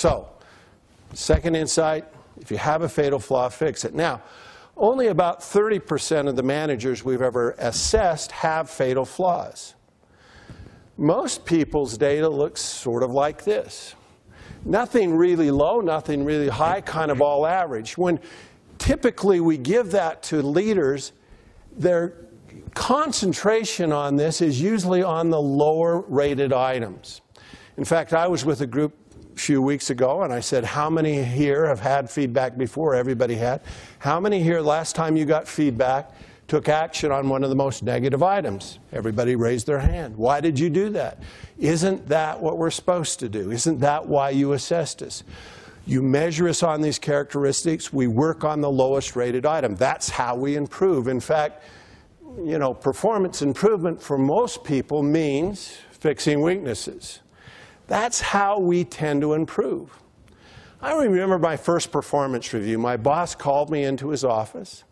So, second insight, if you have a fatal flaw, fix it. Now, only about 30% of the managers we've ever assessed have fatal flaws. Most people's data looks sort of like this. Nothing really low, nothing really high, kind of all average. When typically we give that to leaders, their concentration on this is usually on the lower rated items. In fact, I was with a group few weeks ago and I said, How many here have had feedback before? Everybody had. How many here, last time you got feedback, took action on one of the most negative items? Everybody raised their hand. Why did you do that? Isn't that what we're supposed to do? Isn't that why you assessed us? You measure us on these characteristics, we work on the lowest rated item. That's how we improve. In fact, you know, performance improvement for most people means fixing weaknesses. That's how we tend to improve. I remember my first performance review. My boss called me into his office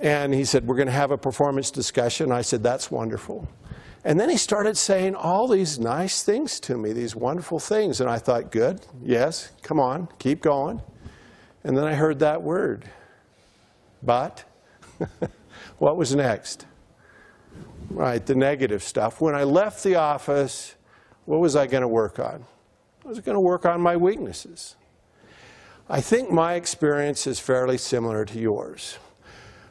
and he said, We're going to have a performance discussion. I said, That's wonderful. And then he started saying all these nice things to me, these wonderful things. And I thought, Good, yes, come on, keep going. And then I heard that word, but. what was next? Right, the negative stuff. When I left the office, what was I going to work on? I was going to work on my weaknesses. I think my experience is fairly similar to yours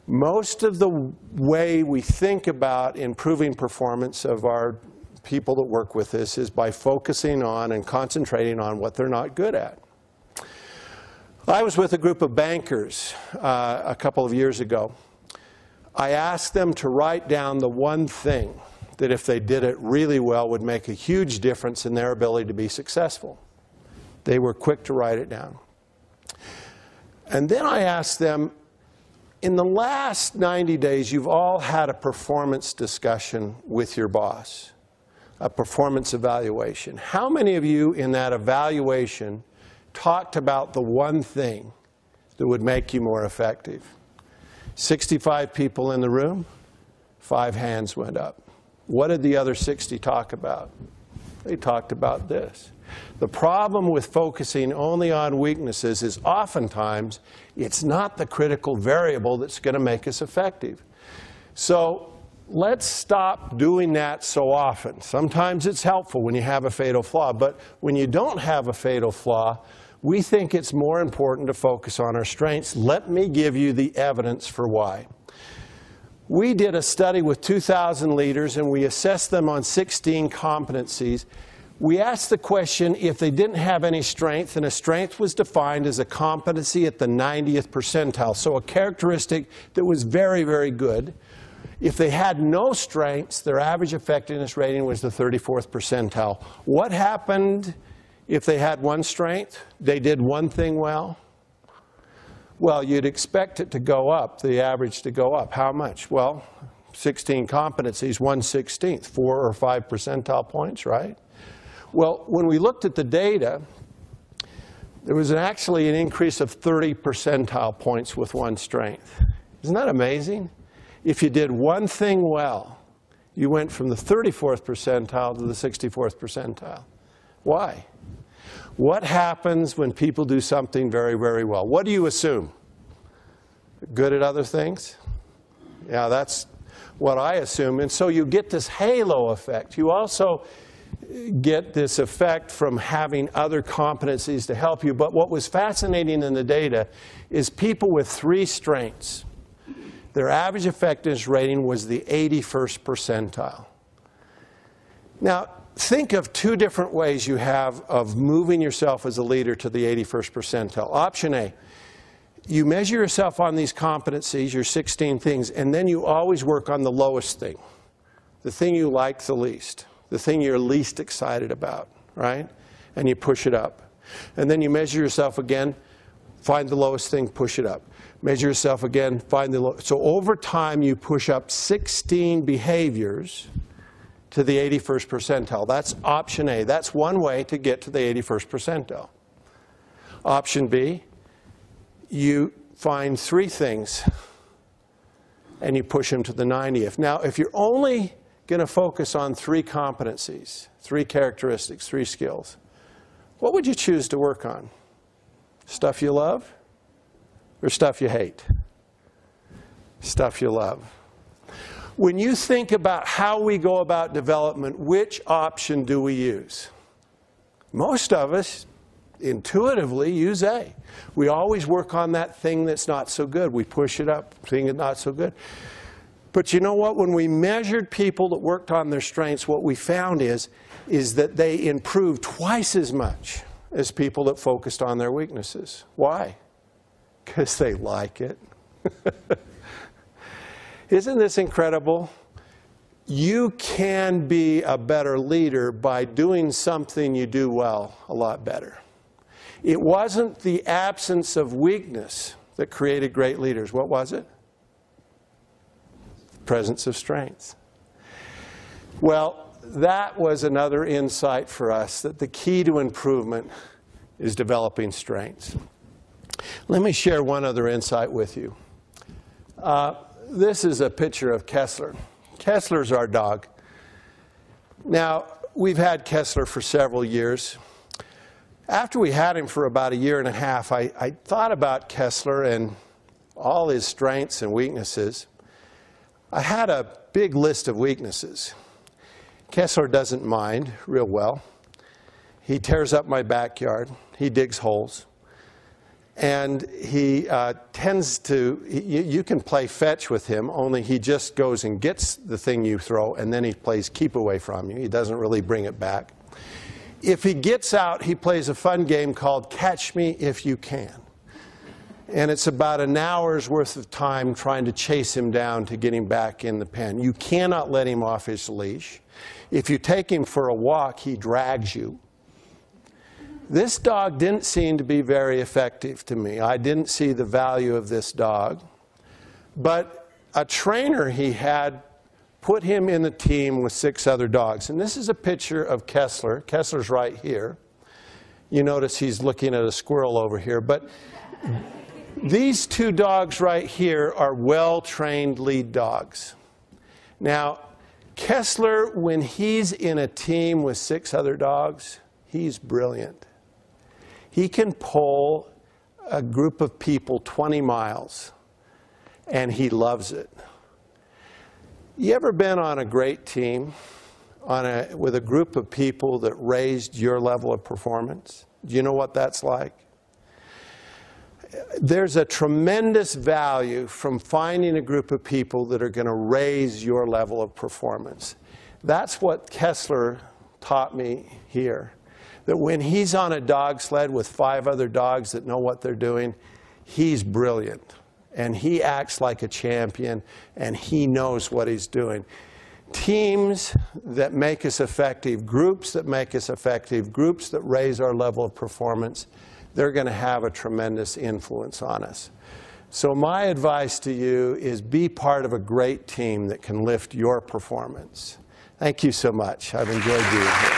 most of the way we think about improving performance of our people that work with us is by focusing on and concentrating on what they're not good at. I was with a group of bankers uh, a couple of years ago. I asked them to write down the one thing that if they did it really well would make a huge difference in their ability to be successful. They were quick to write it down. And then I asked them, in the last 90 days, you've all had a performance discussion with your boss, a performance evaluation. How many of you in that evaluation talked about the one thing that would make you more effective? 65 people in the room, five hands went up. What did the other 60 talk about? They talked about this. The problem with focusing only on weaknesses is oftentimes it's not the critical variable that's going to make us effective. So let's stop doing that so often. Sometimes it's helpful when you have a fatal flaw, but when you don't have a fatal flaw, we think it's more important to focus on our strengths. Let me give you the evidence for why. We did a study with 2,000 leaders and we assessed them on 16 competencies we asked the question if they didn't have any strength, and a strength was defined as a competency at the 90th percentile, so a characteristic that was very, very good. If they had no strengths, their average effectiveness rating was the 34th percentile. What happened if they had one strength? They did one thing well? Well, you'd expect it to go up, the average to go up. How much? Well, 16 competencies, 1 16th, 4 or 5 percentile points, right? Well, when we looked at the data, there was actually an increase of 30 percentile points with one strength. Isn't that amazing? If you did one thing well, you went from the 34th percentile to the 64th percentile. Why? What happens when people do something very, very well? What do you assume? Good at other things? Yeah, that's what I assume. And so you get this halo effect. You also get this effect from having other competencies to help you. But what was fascinating in the data is people with three strengths, their average effectiveness rating was the 81st percentile. Now, think of two different ways you have of moving yourself as a leader to the 81st percentile. Option A, you measure yourself on these competencies, your 16 things, and then you always work on the lowest thing, the thing you like the least the thing you're least excited about, right? And you push it up. And then you measure yourself again, find the lowest thing, push it up. Measure yourself again, find the lowest. So over time, you push up 16 behaviors to the 81st percentile. That's option A. That's one way to get to the 81st percentile. Option B, you find three things and you push them to the 90th. Now, if you're only going to focus on three competencies, three characteristics, three skills. what would you choose to work on? Stuff you love or stuff you hate? Stuff you love. When you think about how we go about development, which option do we use? Most of us intuitively use A. We always work on that thing that's not so good. We push it up, thing that's not so good. But you know what? When we measured people that worked on their strengths, what we found is, is that they improved twice as much as people that focused on their weaknesses. Why? Because they like it. Isn't this incredible? You can be a better leader by doing something you do well a lot better. It wasn't the absence of weakness that created great leaders. What was it? Presence of strength. Well, that was another insight for us that the key to improvement is developing strengths. Let me share one other insight with you. Uh, this is a picture of Kessler. Kessler's our dog. Now, we've had Kessler for several years. After we had him for about a year and a half, I, I thought about Kessler and all his strengths and weaknesses. I had a big list of weaknesses. Kessler doesn't mind real well. He tears up my backyard. He digs holes. And he uh, tends to, he, you can play fetch with him, only he just goes and gets the thing you throw, and then he plays keep away from you. He doesn't really bring it back. If he gets out, he plays a fun game called Catch Me If You Can. And it's about an hour's worth of time trying to chase him down to get him back in the pen. You cannot let him off his leash. If you take him for a walk, he drags you. This dog didn't seem to be very effective to me. I didn't see the value of this dog. But a trainer he had put him in the team with six other dogs. And this is a picture of Kessler. Kessler's right here. You notice he's looking at a squirrel over here. But these two dogs right here are well-trained lead dogs. Now, Kessler, when he's in a team with six other dogs, he's brilliant. He can pull a group of people 20 miles, and he loves it. You ever been on a great team on a, with a group of people that raised your level of performance? Do you know what that's like? There's a tremendous value from finding a group of people that are going to raise your level of performance. That's what Kessler taught me here that when he's on a dog sled with five other dogs that know what they're doing, he's brilliant. And he acts like a champion, and he knows what he's doing. Teams that make us effective, groups that make us effective, groups that raise our level of performance, they're going to have a tremendous influence on us. So my advice to you is be part of a great team that can lift your performance. Thank you so much. I've enjoyed here.